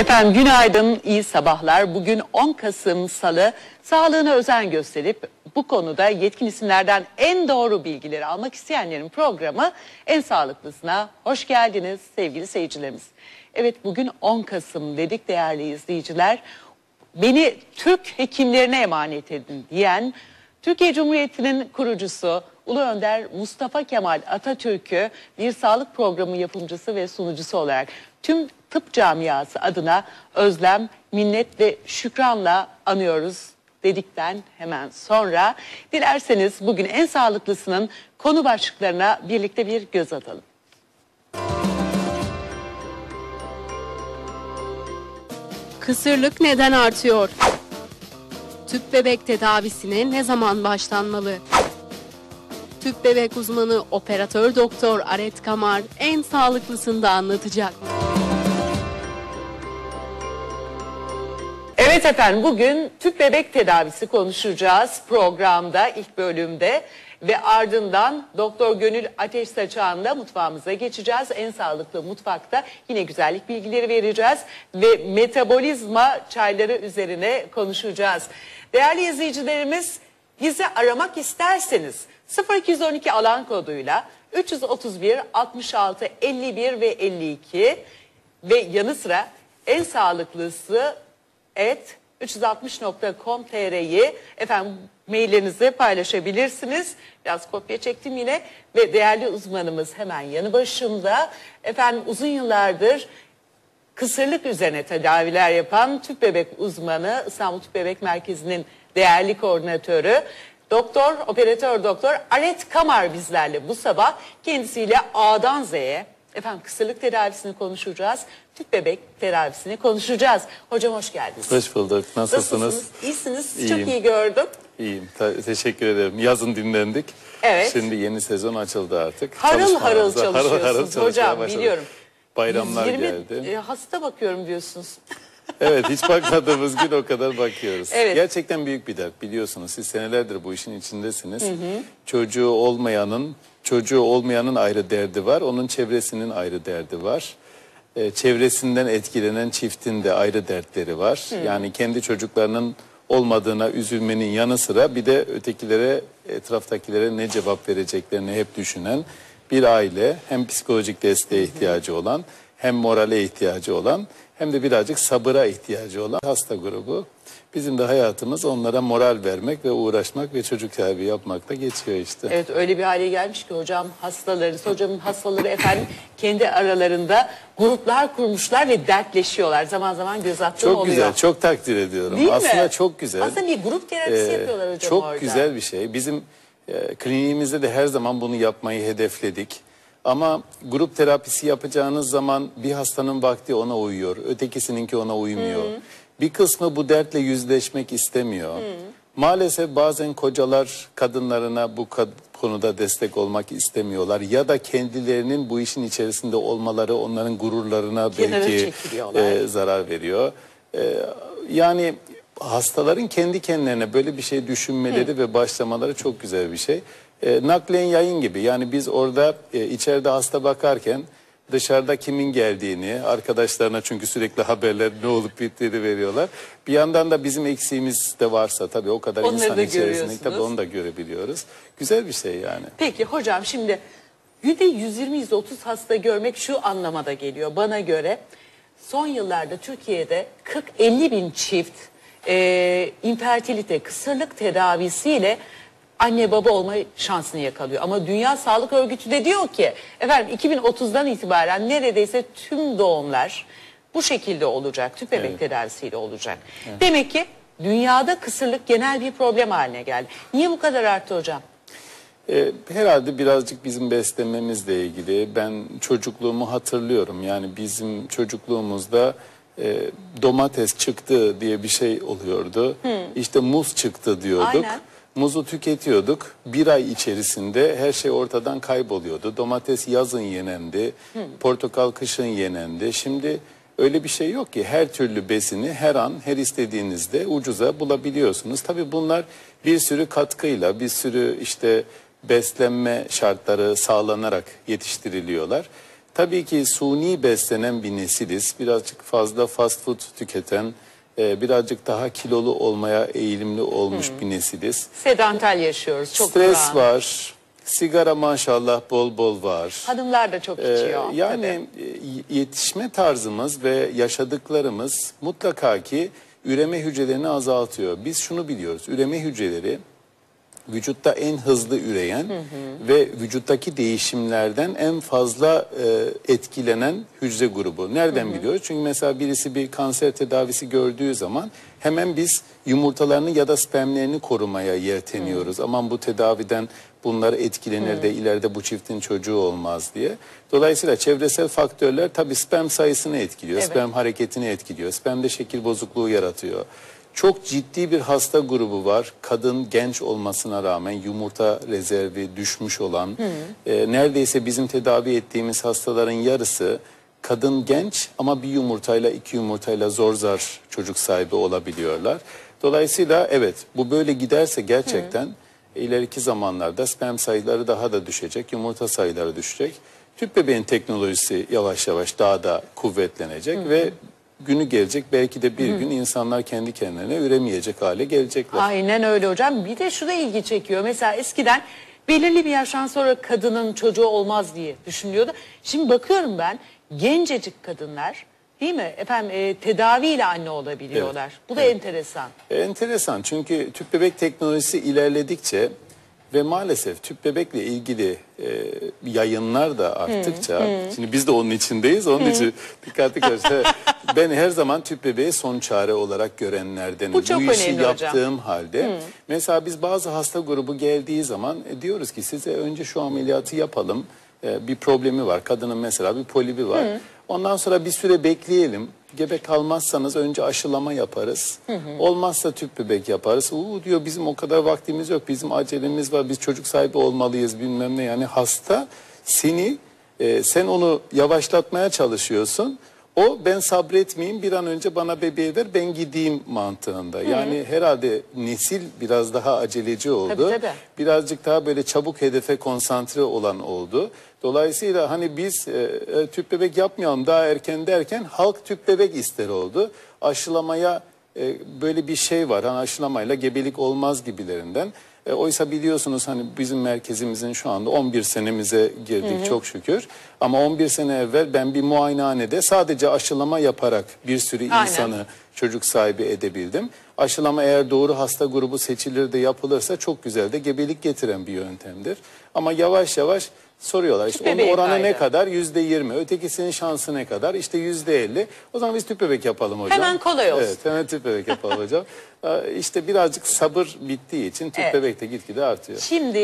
Efendim günaydın, iyi sabahlar. Bugün 10 Kasım Salı. Sağlığına özen gösterip bu konuda yetkin isimlerden en doğru bilgileri almak isteyenlerin programı En Sağlıklısına hoş geldiniz sevgili seyircilerimiz. Evet bugün 10 Kasım dedik değerli izleyiciler. Beni Türk hekimlerine emanet edin diyen Türkiye Cumhuriyeti'nin kurucusu Ulu Önder Mustafa Kemal Atatürk'ü bir sağlık programı yapımcısı ve sunucusu olarak tüm tıp camiası adına özlem, minnet ve şükranla anıyoruz dedikten hemen sonra dilerseniz bugün en sağlıklısının konu başlıklarına birlikte bir göz atalım. Kısırlık neden artıyor? Tüp bebek tedavisine ne zaman başlanmalı? Tüp bebek uzmanı operatör doktor Aret Kamar en sağlıklısını da anlatacak. Evet efendim bugün tüp bebek tedavisi konuşacağız programda ilk bölümde ve ardından Doktor Gönül Ateş Saçağı'nda mutfağımıza geçeceğiz. En sağlıklı mutfakta yine güzellik bilgileri vereceğiz ve metabolizma çayları üzerine konuşacağız. Değerli izleyicilerimiz bizi aramak isterseniz 0212 alan koduyla 331 66 51 ve 52 ve yanı sıra en sağlıklısı et 360.com.tr'yi efendim maillerinizi paylaşabilirsiniz. Biraz kopya çektim yine ve değerli uzmanımız hemen yanı başımda. Efendim uzun yıllardır kısırlık üzerine tedaviler yapan tüp bebek uzmanı İstanbul Tüp Bebek Merkezi'nin değerli koordinatörü Doktor, operatör doktor Aret Kamar bizlerle bu sabah kendisiyle A'dan Z'ye efendim kısırlık tedavisini konuşacağız. Tüp bebek tedavisini konuşacağız. Hocam hoş geldiniz. Hoş bulduk. Nasılsınız? Nasılsınız? İyisiniz. Çok İyiyim. iyi gördüm. İyiyim. Ta- teşekkür ederim. Yazın dinlendik. Evet. Şimdi yeni sezon açıldı artık. Harıl harıl çalışıyorsunuz çalışmaya hocam başladık. biliyorum. Bayramlar 120 geldi. e, hasta bakıyorum diyorsunuz. Evet hiç bakmadığımız gün o kadar bakıyoruz. Evet. Gerçekten büyük bir dert biliyorsunuz. Siz senelerdir bu işin içindesiniz. Çocuğu olmayanın, çocuğu olmayanın ayrı derdi var. Onun çevresinin ayrı derdi var. Ee, çevresinden etkilenen çiftin de ayrı dertleri var. Yani kendi çocuklarının olmadığına üzülmenin yanı sıra bir de ötekilere, etraftakilere ne cevap vereceklerini hep düşünen bir aile. Hem psikolojik desteğe ihtiyacı olan, hem morale ihtiyacı olan, hem de birazcık sabıra ihtiyacı olan hasta grubu. Bizim de hayatımız onlara moral vermek ve uğraşmak ve çocuk sahibi yapmakla geçiyor işte. Evet öyle bir hale gelmiş ki hocam hastaları, hocamın hastaları efendim kendi aralarında gruplar kurmuşlar ve dertleşiyorlar. Zaman zaman göz attığım Çok oluyor. güzel, çok takdir ediyorum. Değil mi? Aslında çok güzel. Aslında bir grup terapisi Ee, yapıyorlar hocam Çok orada. güzel bir şey. Bizim e, kliniğimizde de her zaman bunu yapmayı hedefledik. Ama grup terapisi yapacağınız zaman bir hastanın vakti ona uyuyor, ötekisininki ona uymuyor. Bir kısmı bu dertle yüzleşmek istemiyor. Maalesef bazen kocalar kadınlarına bu kad- konuda destek olmak istemiyorlar ya da kendilerinin bu işin içerisinde olmaları onların gururlarına Kenara belki e, zarar veriyor. E, yani hastaların kendi kendilerine böyle bir şey düşünmeleri ve başlamaları çok güzel bir şey. E, naklen yayın gibi yani biz orada e, içeride hasta bakarken dışarıda kimin geldiğini arkadaşlarına çünkü sürekli haberler ne olup bittiğini veriyorlar. Bir yandan da bizim eksiğimiz de varsa tabii o kadar Onları insan da içerisinde görüyorsunuz. tabii onu da görebiliyoruz. Güzel bir şey yani. Peki hocam şimdi günde 120-130 hasta görmek şu anlamada geliyor bana göre. Son yıllarda Türkiye'de 40-50 bin çift e, infertilite, kısırlık tedavisiyle anne baba olma şansını yakalıyor. Ama Dünya Sağlık Örgütü de diyor ki efendim 2030'dan itibaren neredeyse tüm doğumlar bu şekilde olacak. Tüp bebek tedavisiyle olacak. Demek ki dünyada kısırlık genel bir problem haline geldi. Niye bu kadar arttı hocam? E, herhalde birazcık bizim beslenmemizle ilgili. Ben çocukluğumu hatırlıyorum. Yani bizim çocukluğumuzda e, domates çıktı diye bir şey oluyordu. İşte muz çıktı diyorduk. Aynen. Muzu tüketiyorduk. Bir ay içerisinde her şey ortadan kayboluyordu. Domates yazın yenendi. Portakal kışın yenendi. Şimdi öyle bir şey yok ki. Her türlü besini her an her istediğinizde ucuza bulabiliyorsunuz. Tabii bunlar bir sürü katkıyla, bir sürü işte beslenme şartları sağlanarak yetiştiriliyorlar. Tabii ki suni beslenen bir nesiliz. Birazcık fazla fast food tüketen, e, birazcık daha kilolu olmaya eğilimli olmuş bir nesiliz. Sedantal yaşıyoruz. Çok Stres durağan. var, sigara maşallah bol bol var. Hanımlar da çok Ee, içiyor. yani e, yetişme tarzımız ve yaşadıklarımız mutlaka ki üreme hücrelerini azaltıyor. Biz şunu biliyoruz. Üreme hücreleri vücutta en hızlı üreyen ve vücuttaki değişimlerden en fazla e, etkilenen hücre grubu. Nereden biliyoruz? Çünkü mesela birisi bir kanser tedavisi gördüğü zaman hemen biz yumurtalarını ya da spermlerini korumaya yelteniyoruz. Aman bu tedaviden bunlar etkilenir de ileride bu çiftin çocuğu olmaz diye. Dolayısıyla çevresel faktörler tabii sperm sayısını etkiliyor, Evet. sperm hareketini etkiliyor, spermde şekil bozukluğu yaratıyor. Çok ciddi bir hasta grubu var. Kadın genç olmasına rağmen yumurta rezervi düşmüş olan, e, neredeyse bizim tedavi ettiğimiz hastaların yarısı kadın genç ama bir yumurtayla iki yumurtayla zor zar çocuk sahibi olabiliyorlar. Dolayısıyla evet bu böyle giderse gerçekten ileriki zamanlarda sperm sayıları daha da düşecek, yumurta sayıları düşecek. Tüp bebeğin teknolojisi yavaş yavaş daha da kuvvetlenecek ve günü gelecek belki de bir gün insanlar kendi kendilerine üremeyecek hale gelecekler. Aynen öyle hocam. Bir de şu da ilgi çekiyor. Mesela eskiden belirli bir yaştan sonra kadının çocuğu olmaz diye düşünülüyordu. Şimdi bakıyorum ben gencecik kadınlar değil mi? Efendim e, tedaviyle anne olabiliyorlar. Bu da enteresan. E, Enteresan çünkü tüp bebek teknolojisi ilerledikçe ve maalesef tüp bebekle ilgili e, yayınlar da arttıkça, şimdi biz de onun içindeyiz, onun için dikkatli karşı. ben her zaman tüp bebeği son çare olarak görenlerdenim. Bu çok işi önemli hocam. yaptığım halde. Mesela biz bazı hasta grubu geldiği zaman e, diyoruz ki size önce şu ameliyatı yapalım. E, bir problemi var. Kadının mesela bir polibi var. Ondan sonra bir süre bekleyelim. Gebe kalmazsanız önce aşılama yaparız. Olmazsa tüp bebek yaparız. Uuu diyor bizim o kadar vaktimiz yok. Bizim acelemiz var. Biz çocuk sahibi olmalıyız bilmem ne. Yani hasta seni e, sen onu yavaşlatmaya çalışıyorsun. O ben sabretmeyeyim bir an önce bana bebeği ver ben gideyim mantığında. Yani herhalde nesil biraz daha aceleci oldu. Tabii, tabii. Birazcık daha böyle çabuk hedefe konsantre olan oldu. Dolayısıyla hani biz e, e, tüp bebek yapmayalım daha erken derken halk tüp bebek ister oldu. Aşılamaya e, böyle bir şey var. Hani aşılamayla gebelik olmaz gibilerinden. E, oysa biliyorsunuz hani bizim merkezimizin şu anda 11 senemize girdik çok şükür. Ama 11 sene evvel ben bir muayenehanede sadece aşılama yaparak bir sürü Aynen. insanı çocuk sahibi edebildim. Aşılama eğer doğru hasta grubu seçilir de yapılırsa çok güzel de gebelik getiren bir yöntemdir. Ama yavaş yavaş soruyorlar işte onun bebeği oranı ne kaydı. kadar? Yüzde yirmi. Ötekisinin şansı ne kadar? İşte yüzde elli. O zaman biz tüp bebek yapalım hocam. Hemen kolay olsun. Evet hemen tüp bebek yapalım hocam. İşte birazcık sabır bittiği için tüp Evet. bebek de gitgide artıyor. Şimdi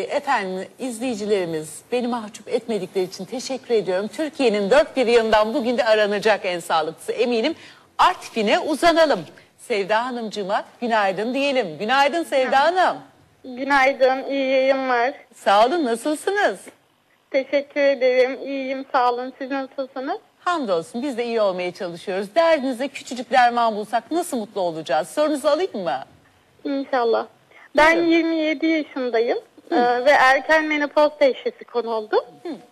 efendim izleyicilerimiz beni mahcup etmedikleri için teşekkür ediyorum. Türkiye'nin dört bir yanından bugün de aranacak en sağlıklısı eminim. Artvin'e uzanalım. Sevda Hanımcığıma günaydın diyelim. Günaydın Sevda Hanım. Günaydın, iyi yayınlar. Sağ olun nasılsınız? Teşekkür ederim, iyiyim, sağ olun. Siz nasılsınız? Hamdolsun biz de iyi olmaya çalışıyoruz. Derdinize küçücük derman bulsak nasıl mutlu olacağız? Sorunuzu alayım mı? İnşallah. Ben 27 yaşındayım ee, ve erken menopoz teşhisi konuldu.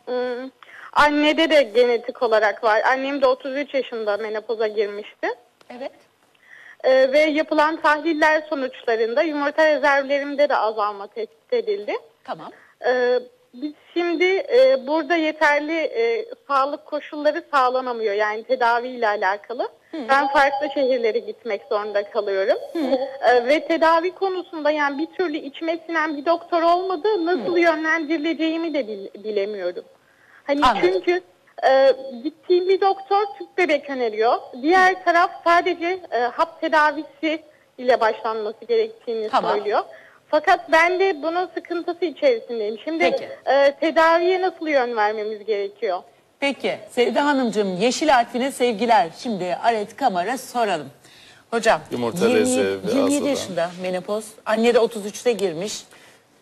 Hmm, Annede de genetik olarak var. Annem de 33 yaşında menopoza girmişti. Evet. Ee, ve yapılan tahliller sonuçlarında yumurta rezervlerimde de azalma tespit edildi. Tamam. Ee, biz şimdi e, burada yeterli e, sağlık koşulları sağlanamıyor yani tedaviyle alakalı. Ben farklı şehirlere gitmek zorunda kalıyorum. Ee, ve tedavi konusunda yani bir türlü içime sinen bir doktor olmadı. Nasıl yönlendirileceğimi de bil- bilemiyorum. Hani Anladım. çünkü e, gittiğim bir doktor tüp bebek öneriyor. Diğer taraf sadece e, hap tedavisi ile başlanması gerektiğini Tamam. söylüyor. Fakat ben de bunun sıkıntısı içerisindeyim. Şimdi Peki. e, tedaviye nasıl yön vermemiz gerekiyor? Peki Sevda Hanımcığım Yeşil Artvin'e sevgiler. Şimdi Aret Kamar'a soralım. Hocam Yumurta 20 rezervi az 27 olan. yaşında menopoz. Anne de 33'te girmiş.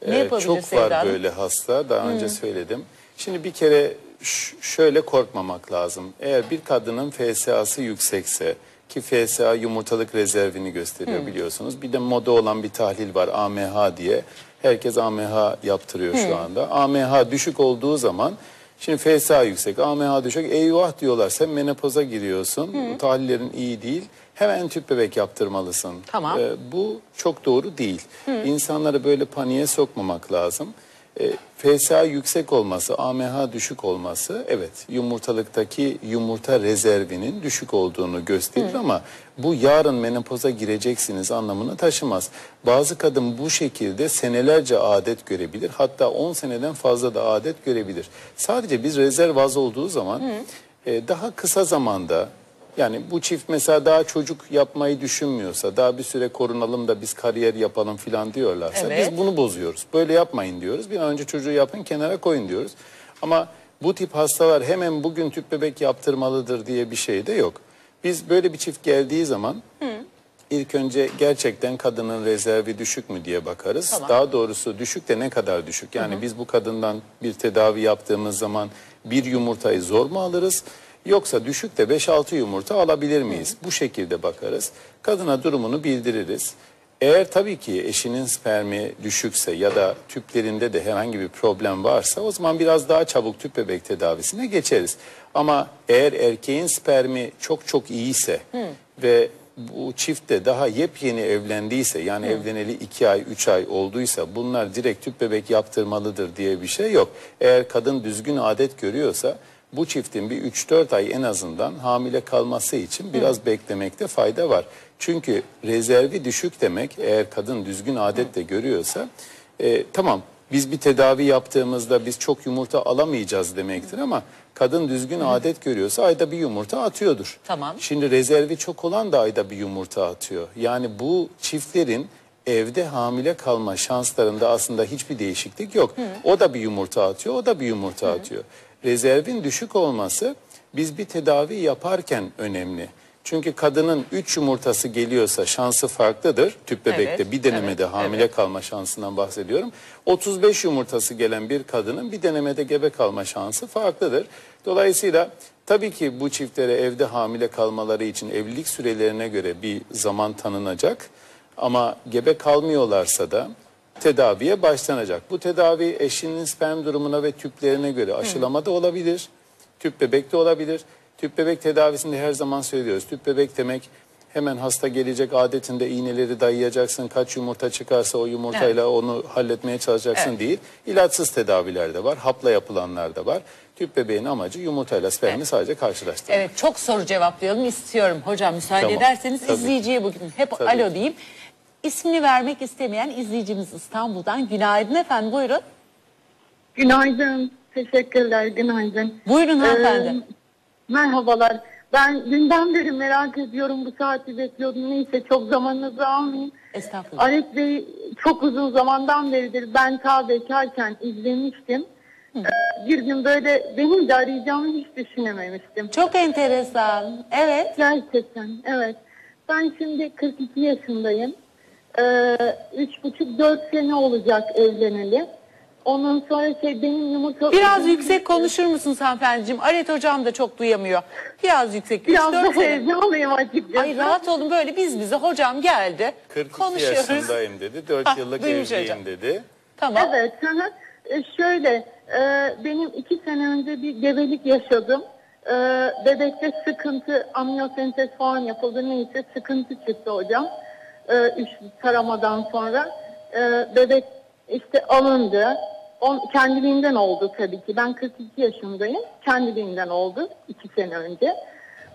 Ne Ee, yapabilir Çok Sevda var Hanım? böyle hasta. Daha önce söyledim. Şimdi bir kere ş- şöyle korkmamak lazım. Eğer bir kadının FSA'sı yüksekse ki FSA yumurtalık rezervini gösteriyor biliyorsunuz. Bir de moda olan bir tahlil var AMH diye. Herkes AMH yaptırıyor şu anda. AMH düşük olduğu zaman Şimdi FSA yüksek, AMH düşük. Eyvah diyorlar sen menopoza giriyorsun. Bu tahlillerin iyi değil. Hemen tüp bebek yaptırmalısın. Tamam. Ee, bu çok doğru değil. İnsanları böyle paniğe sokmamak lazım. E, FSA yüksek olması, AMH düşük olması evet yumurtalıktaki yumurta rezervinin düşük olduğunu gösterir ama bu yarın menopoza gireceksiniz anlamını taşımaz. Bazı kadın bu şekilde senelerce adet görebilir hatta 10 seneden fazla da adet görebilir. Sadece biz rezerv az olduğu zaman e, daha kısa zamanda yani bu çift mesela daha çocuk yapmayı düşünmüyorsa, daha bir süre korunalım da biz kariyer yapalım filan diyorlarsa Evet. biz bunu bozuyoruz. Böyle yapmayın diyoruz. Bir an önce çocuğu yapın kenara koyun diyoruz. Ama bu tip hastalar hemen bugün tüp bebek yaptırmalıdır diye bir şey de yok. Biz böyle bir çift geldiği zaman ilk önce gerçekten kadının rezervi düşük mü diye bakarız. Tamam. Daha doğrusu düşük de ne kadar düşük? Yani biz bu kadından bir tedavi yaptığımız zaman bir yumurtayı zor mu alırız? Yoksa düşük de 5-6 yumurta alabilir miyiz? Bu şekilde bakarız. Kadına durumunu bildiririz. Eğer tabii ki eşinin spermi düşükse ya da tüplerinde de herhangi bir problem varsa o zaman biraz daha çabuk tüp bebek tedavisine geçeriz. Ama eğer erkeğin spermi çok çok iyiyse ve bu çift de daha yepyeni evlendiyse yani evleneli 2 ay 3 ay olduysa bunlar direkt tüp bebek yaptırmalıdır diye bir şey yok. Eğer kadın düzgün adet görüyorsa bu çiftin bir 3-4 ay en azından hamile kalması için biraz beklemekte fayda var. Çünkü rezervi düşük demek eğer kadın düzgün adet de görüyorsa e, tamam biz bir tedavi yaptığımızda biz çok yumurta alamayacağız demektir ama kadın düzgün adet görüyorsa ayda bir yumurta atıyordur. Tamam. Şimdi rezervi çok olan da ayda bir yumurta atıyor. Yani bu çiftlerin evde hamile kalma şanslarında aslında hiçbir değişiklik yok. O da bir yumurta atıyor, o da bir yumurta atıyor. Rezervin düşük olması biz bir tedavi yaparken önemli. Çünkü kadının 3 yumurtası geliyorsa şansı farklıdır. Tüp bebekte Evet, bir denemede evet, hamile evet. kalma şansından bahsediyorum. 35 yumurtası gelen bir kadının bir denemede gebe kalma şansı farklıdır. Dolayısıyla tabii ki bu çiftlere evde hamile kalmaları için evlilik sürelerine göre bir zaman tanınacak. Ama gebe kalmıyorlarsa da tedaviye başlanacak. Bu tedavi eşinin sperm durumuna ve tüplerine göre aşılama da olabilir. Tüp bebek de olabilir. Tüp bebek tedavisinde her zaman söylüyoruz. Tüp bebek demek hemen hasta gelecek adetinde iğneleri dayayacaksın. Kaç yumurta çıkarsa o yumurtayla onu halletmeye çalışacaksın Evet. değil. İlaçsız tedaviler de var. Hapla yapılanlar da var. Tüp bebeğin amacı yumurtayla spermi Evet. sadece karşılaştırmak. Evet çok soru cevaplayalım istiyorum. Hocam müsaade Tamam, ederseniz tabii. izleyiciye bugün hep Tabii. alo diyeyim. İsmini vermek istemeyen izleyicimiz İstanbul'dan. Günaydın efendim buyurun. Günaydın. Teşekkürler. Günaydın. Buyurun hanımefendi. Ee, merhabalar. Ben dünden beri merak ediyorum. Bu saati bekliyordum. Neyse çok zamanınızı almayayım. Estağfurullah. Arif Bey çok uzun zamandan beridir ben ta bekarken izlemiştim. Ee, Bir gün böyle benim de arayacağımı hiç düşünememiştim. Çok enteresan. Evet. Gerçekten evet. Ben şimdi 42 yaşındayım. Ee, Üç buçuk dört sene olacak evleneli. Ondan sonra şey benim yumurta... Biraz yüksek konuşur musunuz hanımefendiciğim? Aret hocam da çok duyamıyor. Biraz yüksek. Biraz 3-4 da sene. heyecanlıyım açıkçası. Ay rahat olun böyle biz bize hocam geldi. 42 Konuşuyoruz. yaşındayım dedi. 4 Hah, yıllık duymuş evliyim hocam. dedi. Tamam. Evet. hı hı. E, şöyle e, benim iki sene önce bir gebelik yaşadım. E, bebekte sıkıntı, amniyosentez falan yapıldı. Neyse sıkıntı çıktı hocam. E, üç taramadan sonra. E, bebek işte alındı. On, kendiliğinden oldu tabii ki. Ben 42 yaşındayım. Kendiliğinden oldu iki sene önce.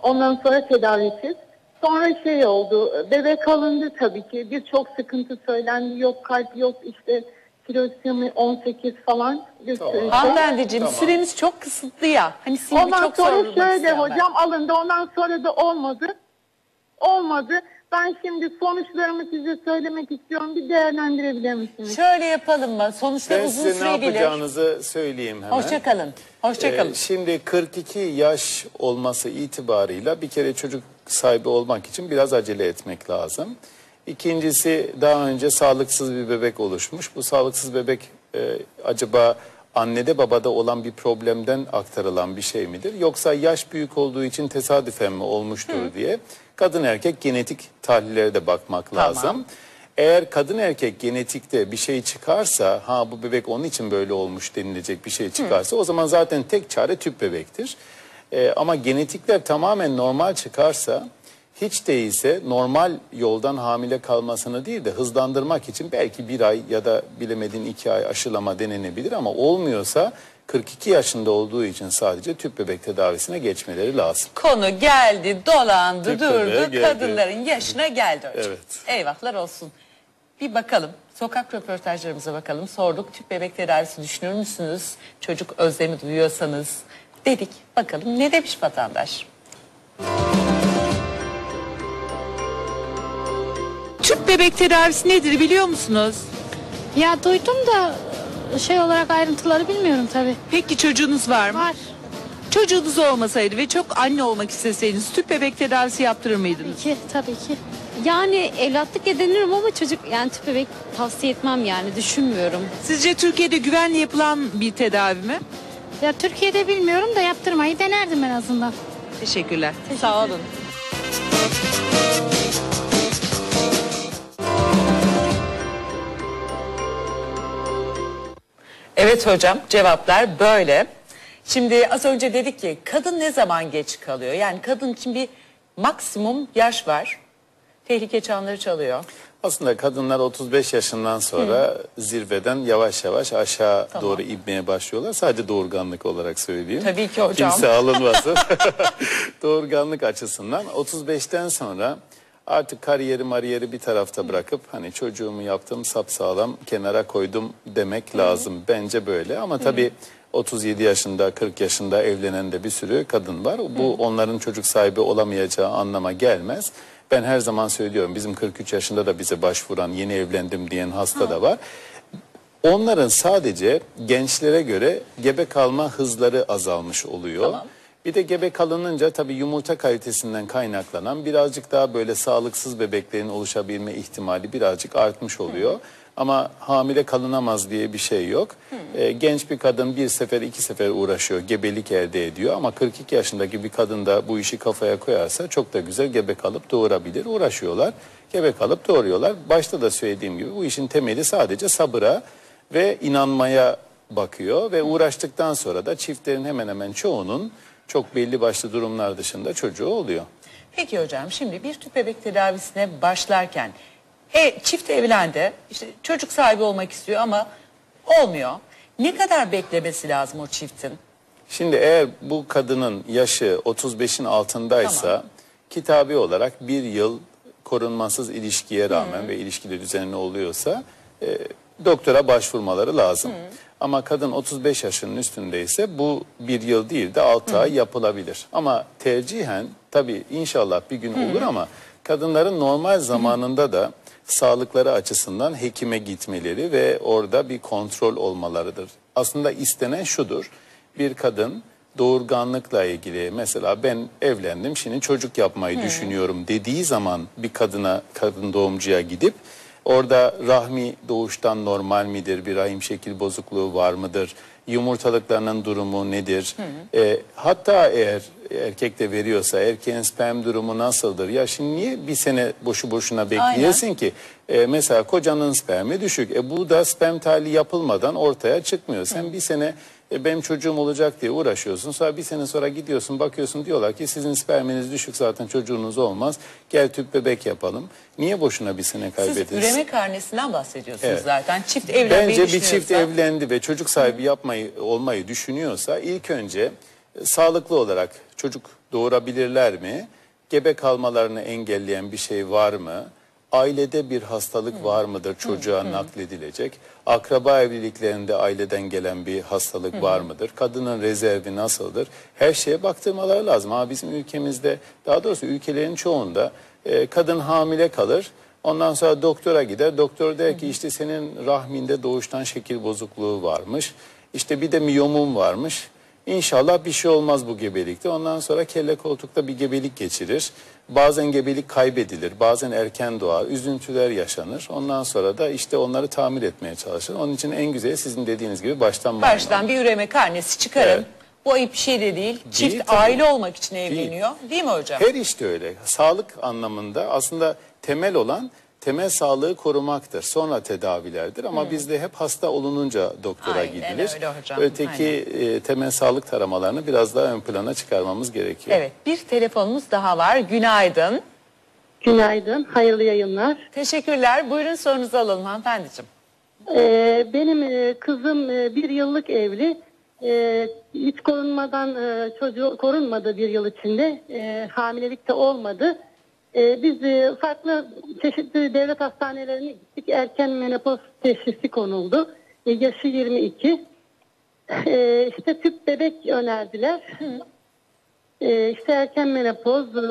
Ondan sonra tedavisiz. Sonra şey oldu, bebek alındı tabii ki. Birçok sıkıntı söylendi. Yok kalp yok işte kilosyomu 18 falan. Bir Tamam. şey. Hanımefendiciğim Tamam. süremiz çok kısıtlı ya. Hani Ondan çok sonra şöyle ben. hocam alındı. Ondan sonra da olmadı. Olmadı. Ben şimdi sonuçlarımı size söylemek istiyorum. Bir değerlendirebilir misiniz? Şöyle yapalım mı? Sonuçta Ben uzun size süre ne gelir. yapacağınızı söyleyeyim hemen. Hoşçakalın. Hoşçakalın. Ee, şimdi 42 yaş olması itibarıyla bir kere çocuk sahibi olmak için biraz acele etmek lazım. İkincisi daha önce sağlıksız bir bebek oluşmuş. Bu sağlıksız bebek e, acaba annede babada olan bir problemden aktarılan bir şey midir? Yoksa yaş büyük olduğu için tesadüfen mi olmuştur diye kadın erkek genetik tahlillere de bakmak Tamam. lazım. Eğer kadın erkek genetikte bir şey çıkarsa ha bu bebek onun için böyle olmuş denilecek bir şey çıkarsa o zaman zaten tek çare tüp bebektir. Ee, ama genetikler tamamen normal çıkarsa hiç değilse normal yoldan hamile kalmasını değil de hızlandırmak için belki bir ay ya da bilemediğin iki ay aşılama denenebilir ama olmuyorsa 42 yaşında olduğu için sadece tüp bebek tedavisine geçmeleri lazım. Konu geldi, dolandı, Tüp bebeğe durdu. geldi. Kadınların yaşına geldi hocam. Evet. Eyvahlar olsun. Bir bakalım. Sokak röportajlarımıza bakalım. Sorduk tüp bebek tedavisi düşünür müsünüz? Çocuk özlemi duyuyorsanız dedik. Bakalım ne demiş vatandaş? Tüp bebek tedavisi nedir biliyor musunuz? Ya duydum da şey olarak ayrıntıları bilmiyorum tabii. Peki çocuğunuz var mı? Var. Çocuğunuz olmasaydı ve çok anne olmak isteseydiniz tüp bebek tedavisi yaptırır mıydınız? Ki tabii ki. Yani evlatlık edinirim ama çocuk yani tüp bebek tavsiye etmem yani düşünmüyorum. Sizce Türkiye'de güvenli yapılan bir tedavi mi? Ya Türkiye'de bilmiyorum da yaptırmayı denerdim en azından. Teşekkürler. Sağ olun. Evet hocam cevaplar böyle. Şimdi az önce dedik ki kadın ne zaman geç kalıyor? Yani kadın için bir maksimum yaş var. Tehlike çanları çalıyor. Aslında kadınlar 35 yaşından sonra zirveden yavaş yavaş aşağı doğru inmeye başlıyorlar. Sadece doğurganlık olarak söyleyeyim. Tabii ki hocam. Kimse alınmasın. doğurganlık açısından 35'ten sonra artık kariyeri mariyeri bir tarafta bırakıp hani çocuğumu yaptım sapsağlam kenara koydum demek lazım. Bence böyle ama tabii 37 yaşında 40 yaşında evlenen de bir sürü kadın var. Bu onların çocuk sahibi olamayacağı anlama gelmez. Ben her zaman söylüyorum bizim 43 yaşında da bize başvuran yeni evlendim diyen hasta da var. Onların sadece gençlere göre gebe kalma hızları azalmış oluyor. Bir de gebe kalınınca tabii yumurta kalitesinden kaynaklanan birazcık daha böyle sağlıksız bebeklerin oluşabilme ihtimali birazcık artmış oluyor. Ama hamile kalınamaz diye bir şey yok. Ee, genç bir kadın bir sefer iki sefer uğraşıyor, gebelik elde ediyor. Ama 42 yaşındaki bir kadın da bu işi kafaya koyarsa çok da güzel gebe kalıp doğurabilir. Uğraşıyorlar, gebe kalıp doğuruyorlar. Başta da söylediğim gibi bu işin temeli sadece sabıra ve inanmaya bakıyor. Ve uğraştıktan sonra da çiftlerin hemen hemen çoğunun çok belli başlı durumlar dışında çocuğu oluyor. Peki hocam şimdi bir tüp bebek tedavisine başlarken e, çift evlendi işte çocuk sahibi olmak istiyor ama olmuyor. Ne kadar beklemesi lazım o çiftin? Şimdi eğer bu kadının yaşı 35'in altındaysa Tamam. kitabi olarak bir yıl korunmasız ilişkiye rağmen ve ilişkide düzenli oluyorsa e, doktora başvurmaları lazım. Ama kadın 35 yaşının üstündeyse bu bir yıl değil de 6 ay yapılabilir. Ama tercihen tabii inşallah bir gün olur ama kadınların normal zamanında da sağlıkları açısından hekime gitmeleri ve orada bir kontrol olmalarıdır. Aslında istenen şudur. Bir kadın doğurganlıkla ilgili mesela ben evlendim şimdi çocuk yapmayı düşünüyorum dediği zaman bir kadına kadın doğumcuya gidip orada rahmi doğuştan normal midir? Bir rahim şekil bozukluğu var mıdır? Yumurtalıklarının durumu nedir? E, hatta eğer erkek de veriyorsa erkeğin sperm durumu nasıldır? Ya şimdi niye bir sene boşu boşuna bekleyesin ki? E, mesela kocanın spermi düşük. E, bu da sperm tahlili yapılmadan ortaya çıkmıyor. Sen bir sene e, benim çocuğum olacak diye uğraşıyorsun. Sonra bir sene sonra gidiyorsun bakıyorsun diyorlar ki sizin sperminiz düşük zaten çocuğunuz olmaz. Gel tüp bebek yapalım. Niye boşuna bir sene Siz kaybedersin? üreme karnesinden bahsediyorsunuz Evet. zaten. Çift evlenmeyi Bence bir çift evlendi ve çocuk sahibi yapmayı olmayı düşünüyorsa ilk önce e, sağlıklı olarak çocuk doğurabilirler mi? Gebe kalmalarını engelleyen bir şey var mı? Ailede bir hastalık var mıdır çocuğa nakledilecek? Akraba evliliklerinde aileden gelen bir hastalık var mıdır? Kadının rezervi nasıldır? Her şeye baktırmaları lazım. Ama bizim ülkemizde daha doğrusu ülkelerin çoğunda e, kadın hamile kalır. Ondan sonra doktora gider. Doktor der ki işte senin rahminde doğuştan şekil bozukluğu varmış. İşte bir de miyomum varmış. İnşallah bir şey olmaz bu gebelikte. Ondan sonra kelle koltukta bir gebelik geçirir. Bazen gebelik kaybedilir, bazen erken doğar, üzüntüler yaşanır. Ondan sonra da işte onları tamir etmeye çalışır. Onun için en güzeli sizin dediğiniz gibi baştan. Baştan bir üreme karnesi çıkarın. Evet. Bu ayıp bir şey de değil. Çift tabii. aile olmak için evleniyor. Değil, mi hocam? Her işte öyle. Sağlık anlamında aslında temel olan temel sağlığı korumaktır. Sonra tedavilerdir ama bizde hep hasta olununca doktora Aynen gidilir. öyle hocam, Öteki e, temel sağlık taramalarını biraz daha ön plana çıkarmamız gerekiyor. Evet bir telefonumuz daha var. Günaydın. Günaydın, hayırlı yayınlar. Teşekkürler. Buyurun sorunuzu alalım hanımefendiciğim. Ee, benim e, kızım e, bir yıllık evli. Ee, hiç korunmadan e, çocuğu korunmadı bir yıl içinde. Ee, hamilelik de olmadı. Ee, biz e, farklı çeşitli devlet hastanelerine gittik. Erken menopoz teşhisi konuldu. E, yaşı 22. Ee, işte tüp bebek önerdiler. Ee, işte erken menopoz e,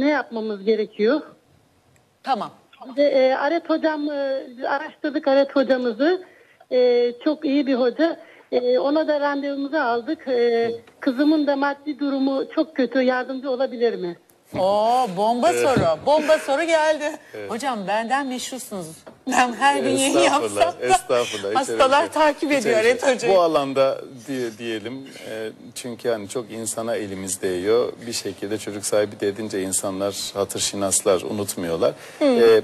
ne yapmamız gerekiyor? Tamam. Ve, e, Aret hocam e, araştırdık Aret hocamızı. E, çok iyi bir hoca. E, ona da randevumuzu aldık. E, kızımın da maddi durumu çok kötü. Yardımcı olabilir mi? Oo bomba soru. Bomba soru geldi. Hocam benden meşhursunuz. Ben her gün Estağfurullah, yapsam da estağfurullah. Hastalar şey- takip ediyor bir Evet hocam. Bu alanda diye, diyelim e, çünkü hani çok insana elimiz değiyor. Bir şekilde çocuk sahibi dedince insanlar hatır şinaslar unutmuyorlar. E, e,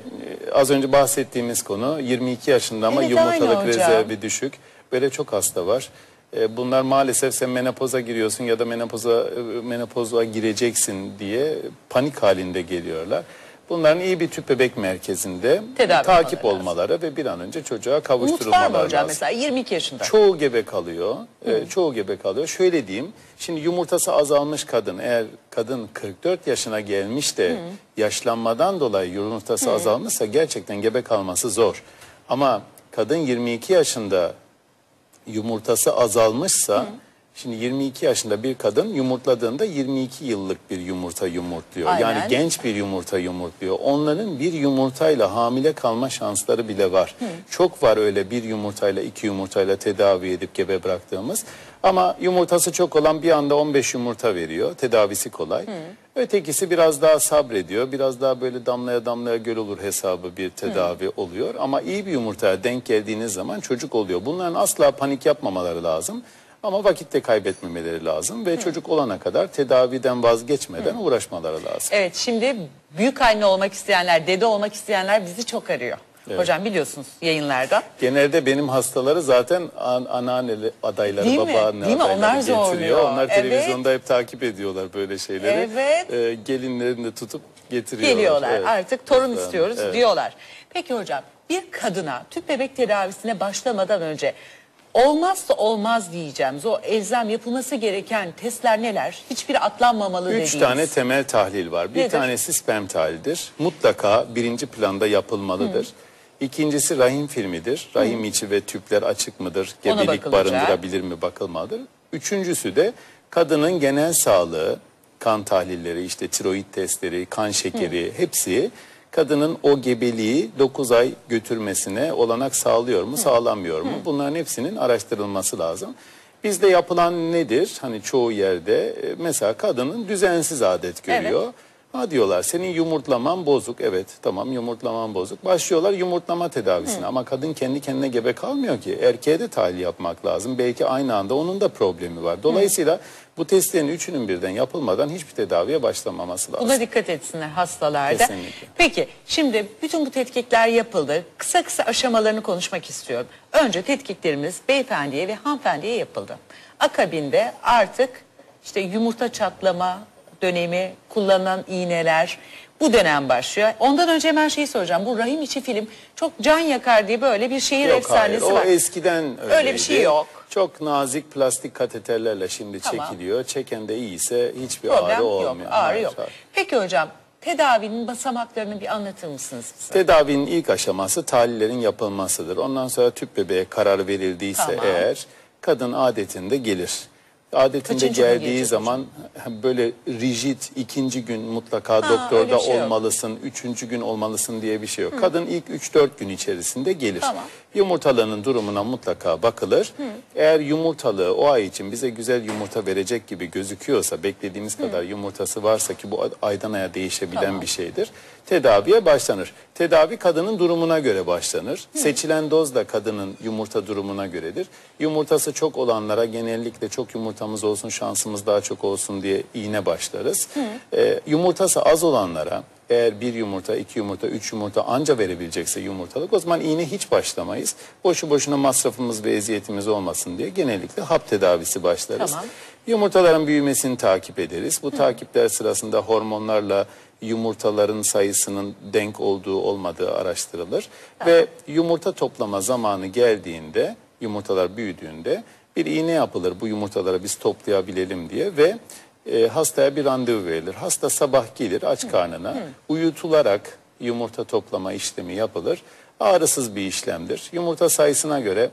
az önce bahsettiğimiz konu 22 yaşında ama Evet, aynı yumurtalık hocam. rezervi düşük. Böyle çok hasta var. E, bunlar maalesef sen menopoza giriyorsun ya da menopoza e, menopoza gireceksin diye panik halinde geliyorlar. Bunların iyi bir tüp bebek merkezinde Tedavi takip olmaları olmaları ve bir an önce çocuğa Umut kavuşturulmaları var mı hocam lazım. mesela 22 yaşında? Çoğu gebe kalıyor. e, çoğu gebe kalıyor. Şöyle diyeyim. Şimdi yumurtası azalmış kadın eğer kadın 44 yaşına gelmiş de yaşlanmadan dolayı yumurtası azalmışsa gerçekten gebe kalması zor. Ama kadın 22 yaşında yumurtası azalmışsa şimdi 22 yaşında bir kadın yumurtladığında 22 yıllık bir yumurta yumurtluyor. Aynen. Yani genç bir yumurta yumurtluyor. Onların bir yumurtayla hamile kalma şansları bile var. Çok var öyle bir yumurtayla iki yumurtayla tedavi edip gebe bıraktığımız. Ama yumurtası çok olan bir anda 15 yumurta veriyor. Tedavisi kolay. Ötekisi biraz daha sabrediyor. Biraz daha böyle damlaya damlaya göl olur hesabı bir tedavi oluyor. Ama iyi bir yumurtaya denk geldiğiniz zaman çocuk oluyor. Bunların asla panik yapmamaları lazım. Ama vakitte kaybetmemeleri lazım ve çocuk olana kadar tedaviden vazgeçmeden uğraşmaları lazım. Evet şimdi büyük anne olmak isteyenler, dede olmak isteyenler bizi çok arıyor. Hocam biliyorsunuz yayınlarda. Genelde benim hastaları zaten an, anneanneli adayları, Değil mi? babaanne Değil mi? adayları Onlar getiriyor. zorluyor. Onlar Evet. televizyonda hep takip ediyorlar böyle şeyleri. Evet. Ee, gelinlerini de tutup getiriyorlar. Geliyorlar Evet. artık torun istiyoruz Evet. diyorlar. Peki hocam bir kadına tüp bebek tedavisine başlamadan önce olmazsa olmaz diyeceğimiz o elzem yapılması gereken testler neler? Hiçbiri atlanmamalı Üç dediğiniz. tane temel tahlil var. Bir Nedir? tanesi sperm tahlildir. Mutlaka birinci planda yapılmalıdır. İkincisi rahim filmidir. Rahim içi ve tüpler açık mıdır? Gebelik barındırabilir mi? Bakılmalıdır. Üçüncüsü de kadının genel sağlığı, kan tahlilleri, işte tiroid testleri, kan şekeri hepsi kadının o gebeliği 9 ay götürmesine olanak sağlıyor mu, sağlamıyor mu? Bunların hepsinin araştırılması lazım. Bizde yapılan nedir? Hani çoğu yerde e, mesela kadının düzensiz adet görüyor. Ha diyorlar senin yumurtlaman bozuk. Evet tamam yumurtlaman bozuk. Başlıyorlar yumurtlama tedavisine ama kadın kendi kendine gebe kalmıyor ki. Erkeğe de tahlil yapmak lazım. Belki aynı anda onun da problemi var. Dolayısıyla bu testlerin üçünün birden yapılmadan hiçbir tedaviye başlamaması lazım. Buna dikkat etsinler hastalarda. Kesinlikle. Peki şimdi bütün bu tetkikler yapıldı. Kısa kısa aşamalarını konuşmak istiyorum. Önce tetkiklerimiz beyefendiye ve hanımefendiye yapıldı. Akabinde artık işte yumurta çatlama dönemi, kullanılan iğneler bu dönem başlıyor. Ondan önce hemen şeyi soracağım. Bu rahim içi film çok can yakar diye böyle bir şehir Yok efsanesi hayır, var. o eskiden öyleydi. Öyle bir şey yok. Çok nazik plastik kateterlerle şimdi Tamam. çekiliyor. Çeken de iyiyse hiçbir Problem ağrı yok, olmuyor. ağrı Hayır, yok. hayır. Peki hocam tedavinin basamaklarını bir anlatır mısınız bize? Tedavinin ilk aşaması tahlillerin yapılmasıdır. Ondan sonra tüp bebeğe karar verildiyse Tamam. eğer kadın adetinde gelir. Adetinde Kaçıncı geldiği zaman böyle rigid ikinci gün mutlaka öyle doktorda şey yok. olmalısın, üçüncü gün olmalısın diye bir şey yok. Kadın ilk 3-4 gün içerisinde gelir. Tamam. Yumurtalığının durumuna mutlaka bakılır. Eğer yumurtalığı o ay için bize güzel yumurta verecek gibi gözüküyorsa, beklediğimiz kadar yumurtası varsa ki bu aydan aya değişebilen Tamam. bir şeydir. Tedaviye başlanır. Tedavi kadının durumuna göre başlanır. Seçilen doz da kadının yumurta durumuna göredir. Yumurtası çok olanlara genellikle çok yumurtamız olsun, şansımız daha çok olsun diye iğne başlarız. Ee, yumurtası az olanlara eğer bir yumurta, iki yumurta, üç yumurta anca verebilecekse yumurtalık o zaman iğne hiç başlamayız. Boşu boşuna masrafımız ve eziyetimiz olmasın diye genellikle hap tedavisi başlarız. Tamam. Yumurtaların büyümesini takip ederiz. Bu takipler sırasında hormonlarla yumurtaların sayısının denk olduğu olmadığı araştırılır. Ve yumurta toplama zamanı geldiğinde, yumurtalar büyüdüğünde bir iğne yapılır bu yumurtaları biz toplayabilelim diye ve e, hastaya bir randevu verilir. Hasta sabah gelir aç karnına uyutularak yumurta toplama işlemi yapılır. Ağrısız bir işlemdir. Yumurta sayısına göre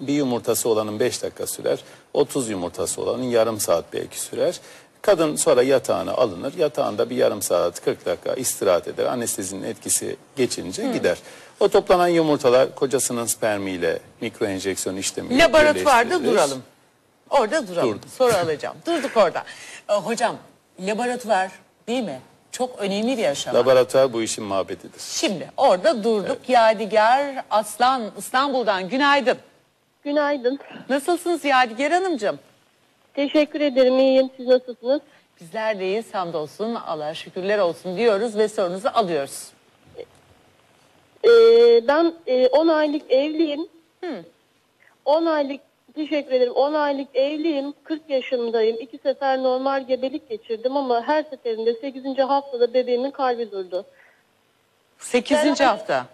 bir yumurtası olanın 5 dakika sürer. 30 yumurtası olanın yarım saat belki sürer. Kadın sonra yatağına alınır. Yatağında bir yarım saat 40 dakika istirahat eder. Anestezinin etkisi geçince gider. O toplanan yumurtalar kocasının spermiyle mikro enjeksiyon işlemiyle Laboratuvarda duralım. Orada duralım. Durduk. Soru alacağım. Durduk orada. Ee, hocam laboratuvar değil mi? Çok önemli bir aşama. Laboratuvar bu işin mabedidir. Şimdi orada durduk. Yadigar Aslan İstanbul'dan günaydın. Günaydın. Nasılsınız Yadigar Hanımcığım? Teşekkür ederim. İyiyim. Siz nasılsınız? Bizler deyiz hamdolsun Allah şükürler olsun diyoruz ve sorunuzu alıyoruz. Ee, ben e, 10 aylık evliyim. 10 aylık teşekkür ederim. 10 aylık evliyim. 40 yaşındayım. İki sefer normal gebelik geçirdim ama her seferinde 8. haftada bebeğimin kalbi durdu. 8. Ben- hafta.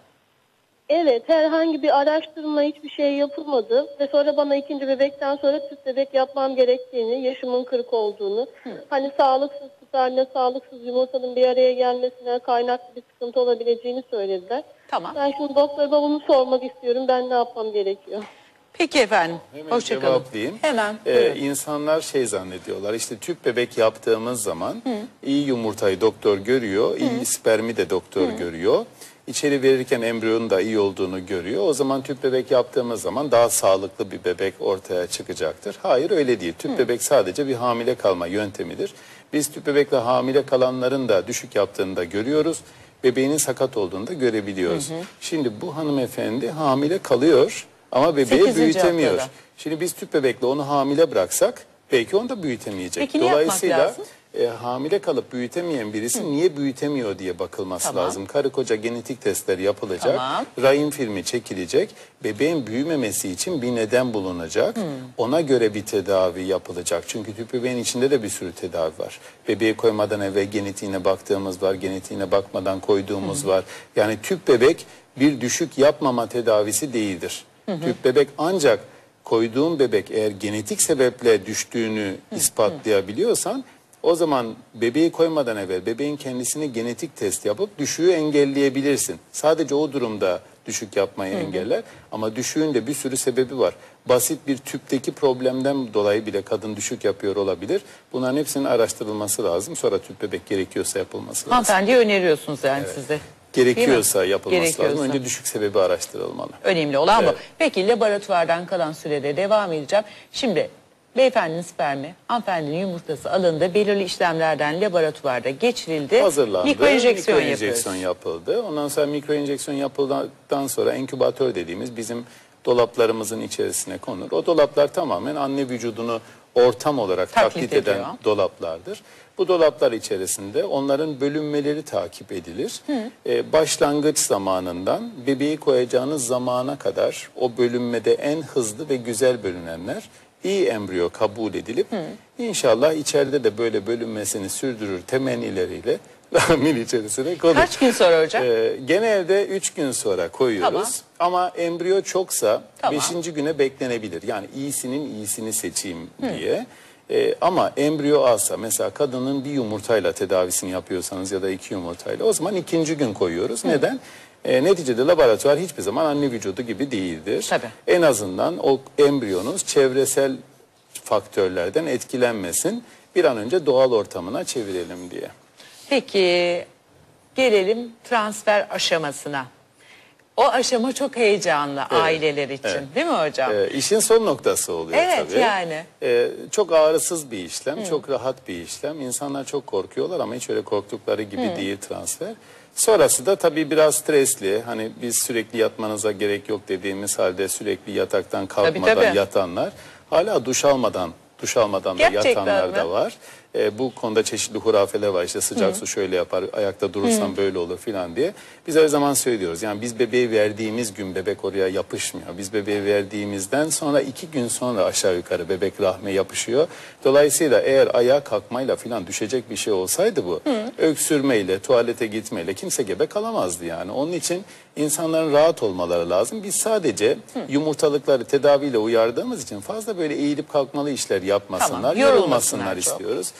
Evet herhangi bir araştırma hiçbir şey yapılmadı ve sonra bana ikinci bebekten sonra tüp bebek yapmam gerektiğini, yaşımın 40 olduğunu, hani sağlıksız spermle sağlıksız yumurtanın bir araya gelmesine kaynaklı bir sıkıntı olabileceğini söylediler. Tamam. Ben şimdi doktoruma bunu sormak istiyorum. Ben ne yapmam gerekiyor? Peki efendim. Hemen Hoşçakalın. cevaplayayım. Hemen. Ee, insanlar şey zannediyorlar işte tüp bebek yaptığımız zaman iyi yumurtayı doktor görüyor, iyi spermi de doktor görüyor. İçeri verirken embriyonun da iyi olduğunu görüyor. O zaman tüp bebek yaptığımız zaman daha sağlıklı bir bebek ortaya çıkacaktır. Hayır öyle değil. Tüp bebek sadece bir hamile kalma yöntemidir. Biz tüp bebekle hamile kalanların da düşük yaptığını da görüyoruz. Bebeğinin sakat olduğunu da görebiliyoruz. Şimdi bu hanımefendi hamile kalıyor ama bebeği Sekizinci büyütemiyor. haftada. Şimdi biz tüp bebekle onu hamile bıraksak belki onu da büyütemeyecek. Peki ne yapmak Dolayısıyla lazım? E, hamile kalıp büyütemeyen birisi niye büyütemiyor diye bakılması Tamam. lazım. Karı koca genetik testler yapılacak. Tamam. Rahim filmi çekilecek. Bebeğin büyümemesi için bir neden bulunacak. Ona göre bir tedavi yapılacak. Çünkü tüp bebeğin içinde de bir sürü tedavi var. Bebeği koymadan evvel genetiğine baktığımız var. Genetiğine bakmadan koyduğumuz var. Yani tüp bebek bir düşük yapmama tedavisi değildir. Tüp bebek ancak koyduğun bebek eğer genetik sebeple düştüğünü ispatlayabiliyorsan o zaman bebeği koymadan evvel bebeğin kendisini genetik test yapıp düşüğü engelleyebilirsin. Sadece o durumda düşük yapmayı engeller ama düşüğün de bir sürü sebebi var. Basit bir tüpteki problemden dolayı bile kadın düşük yapıyor olabilir. Bunların hepsinin araştırılması lazım. Sonra tüp bebek gerekiyorsa yapılması lazım. Hanımefendiye öneriyorsunuz yani size. Gerekiyorsa yapılması Gerekiyorsa. lazım. Önce düşük sebebi araştırılmalı. Önemli olan Evet. bu. Peki laboratuvardan kalan sürede devam edeceğim. Şimdi beyefendinin spermi, hanımefendinin yumurtası alındı. Belirli işlemlerden laboratuvarda geçirildi. hazırlandı. Mikroenjeksiyon Mikroenjeksiyon yapıldı. Ondan sonra mikroenjeksiyon yapıldıktan sonra inkübatör dediğimiz bizim dolaplarımızın içerisine konur. O dolaplar tamamen anne vücudunu ortam olarak Taklit taklit, eden ediyor. dolaplardır. Bu dolaplar içerisinde onların bölünmeleri takip edilir. Ee, başlangıç zamanından bebeği koyacağınız zamana kadar o bölünmede en hızlı ve güzel bölünenler iyi embriyo kabul edilip inşallah içeride de böyle bölünmesini sürdürür temennileriyle rahmin içerisine konur. Kaç gün sonra hocam? Ee, genelde 3 gün sonra koyuyoruz. Tamam. Ama embriyo çoksa Tamam. 5. güne beklenebilir. Yani iyisinin iyisini seçeyim diye. Ee, ama embriyo azsa mesela kadının bir yumurtayla tedavisini yapıyorsanız ya da iki yumurtayla o zaman ikinci gün koyuyoruz. Neden? Ee, neticede laboratuvar hiçbir zaman anne vücudu gibi değildir. Tabii. En azından o embriyonuz çevresel faktörlerden etkilenmesin. Bir an önce doğal ortamına çevirelim diye. Peki gelelim transfer aşamasına. O aşama çok heyecanlı aileler için evet. değil mi hocam? Ee, işin son noktası oluyor Evet, tabii. yani. Ee, çok ağrısız bir işlem, çok rahat bir işlem. İnsanlar çok korkuyorlar ama hiç öyle korktukları gibi değil transfer. Sonrası da tabii biraz stresli. Hani biz sürekli yatmanıza gerek yok dediğimiz halde sürekli yataktan kalkmadan tabii. yatanlar hala duş almadan duş almadan da Gerçekten yatanlar mi? da var. E, bu konuda çeşitli hurafeler var. İşte sıcak su şöyle yapar, ayakta durursan böyle olur filan diye. Biz her zaman söylüyoruz. Yani biz bebeği verdiğimiz gün bebek oraya yapışmıyor. Biz bebeği verdiğimizden sonra iki gün sonra aşağı yukarı bebek rahme yapışıyor. Dolayısıyla eğer ayağa kalkmayla filan düşecek bir şey olsaydı bu öksürmeyle, tuvalete gitmeyle kimse gebe kalamazdı yani. Onun için insanların rahat olmaları lazım. Biz sadece yumurtalıkları tedaviyle uyardığımız için fazla böyle eğilip kalkmalı işler yapmasınlar, Tamam, yorulmasınlar yorulmasınlar istiyoruz.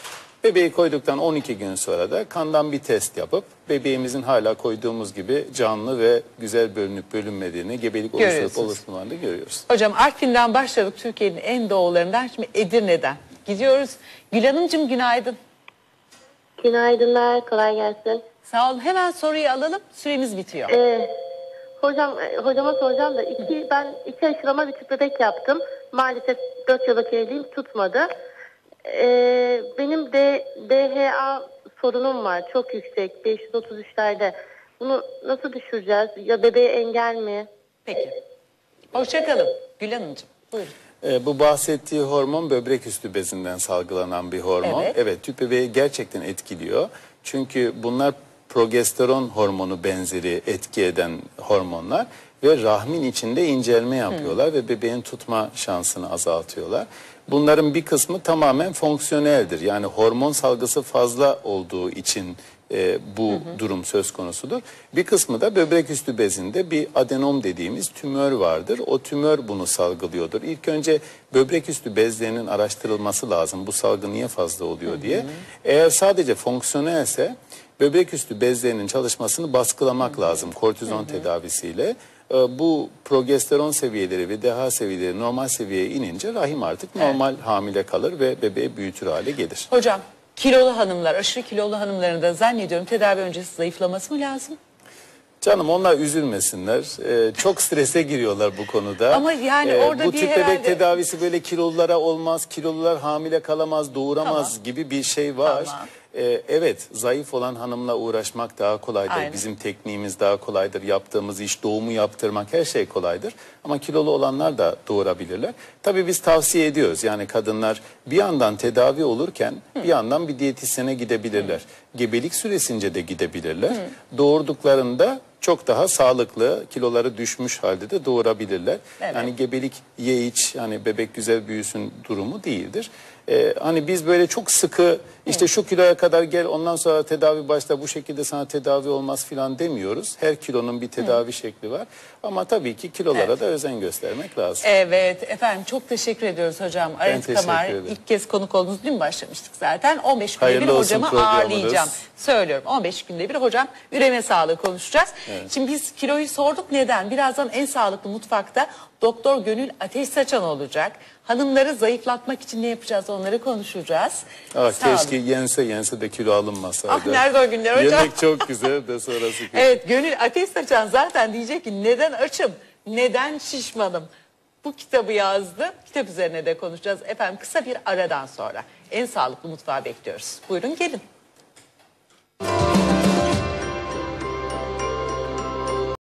Bebeği koyduktan 12 gün sonra da kandan bir test yapıp bebeğimizin hala koyduğumuz gibi canlı ve güzel bölünüp bölünmediğini, gebelik oluşturup oluşturmadığını görüyoruz. Hocam Artvin'den başladık Türkiye'nin en doğularından şimdi Edirne'den gidiyoruz. Gül Hanımcığım günaydın. Günaydınlar, kolay gelsin. Sağ olun. Hemen soruyu alalım. Süremiz bitiyor. Ee, hocam, e, hocama soracağım da iki, ben iki aşılama bir tüp bebek yaptım. Maalesef 4 yıllık evliyim, tutmadı. Ee, benim de DHA sorunum var, çok yüksek, 533'lerde. Bunu nasıl düşüreceğiz? Ya bebeğe engel mi? Peki. Hoşçakalın. Gül Hanımcığım. Buyurun. Ee, bu bahsettiği hormon böbrek üstü bezinden salgılanan bir hormon. Evet. Evet, tüp bebeği gerçekten etkiliyor. Çünkü bunlar progesteron hormonu benzeri etki eden hormonlar ve rahmin içinde incelme yapıyorlar ve bebeğin tutma şansını azaltıyorlar. Bunların bir kısmı tamamen fonksiyoneldir. Yani hormon salgısı fazla olduğu için e, bu durum söz konusudur. Bir kısmı da böbrek üstü bezinde bir adenom dediğimiz tümör vardır. O tümör bunu salgılıyordur. İlk önce böbrek üstü bezlerinin araştırılması lazım. Bu salgı niye fazla oluyor diye. Eğer sadece fonksiyonelse böbrek üstü bezlerinin çalışmasını baskılamak lazım kortizon tedavisiyle. E, Bu progesteron seviyeleri ve DHA seviyeleri normal seviyeye inince rahim artık normal hamile kalır ve bebeği büyütür hale gelir. Hocam kilolu hanımlar, aşırı kilolu hanımların da zannediyorum tedavi öncesi zayıflaması mı lazım? Canım onlar üzülmesinler. Ee, çok strese giriyorlar bu konuda. Ee, Ama yani orada bu bir bebek herhalde- tedavisi böyle kilolulara olmaz, kilolular hamile kalamaz, doğuramaz Tamam. gibi bir şey var. Tamam. Ee, evet, zayıf olan hanımla uğraşmak daha kolaydır. Aynen. Bizim tekniğimiz daha kolaydır. Yaptığımız iş doğumu yaptırmak her şey kolaydır. Ama kilolu olanlar da doğurabilirler. Tabii biz tavsiye ediyoruz. Yani kadınlar bir yandan tedavi olurken bir yandan bir diyetisyene gidebilirler. Gebelik süresince de gidebilirler. Doğurduklarında çok daha sağlıklı, kiloları düşmüş halde de doğurabilirler. Evet. Yani gebelik ye iç, hani bebek güzel büyüsün durumu değildir. Ee, hani biz böyle çok sıkı işte şu kiloya kadar gel ondan sonra tedavi başla bu şekilde sana tedavi olmaz filan demiyoruz. Her kilonun bir tedavi şekli var. Ama tabii ki kilolara Evet. da özen göstermek lazım. Evet efendim çok teşekkür ediyoruz hocam. Aret teşekkür Kamar ederim. ilk kez konuk oldunuz. Dün başlamıştık zaten. 15 günde Hayırlı bir olsun hocamı programınız. ağırlayacağım. Söylüyorum 15 günde bir hocam üreme sağlığı konuşacağız. Şimdi biz kiloyu sorduk neden? Birazdan en sağlıklı mutfakta Doktor Gönül Ateş Saçan olacak. Hanımları zayıflatmak için ne yapacağız onları konuşacağız. Ah, Sağ olun. keşke yense yense de kilo alınmasaydı. Ah, nerede o günler hocam? Yemek çok güzel de sonrası kötü. Evet Gönül Ateş Saçan zaten diyecek ki neden açım, neden şişmanım? Bu kitabı yazdı. Kitap üzerine de konuşacağız. Efendim kısa bir aradan sonra en sağlıklı mutfağı bekliyoruz. Buyurun gelin.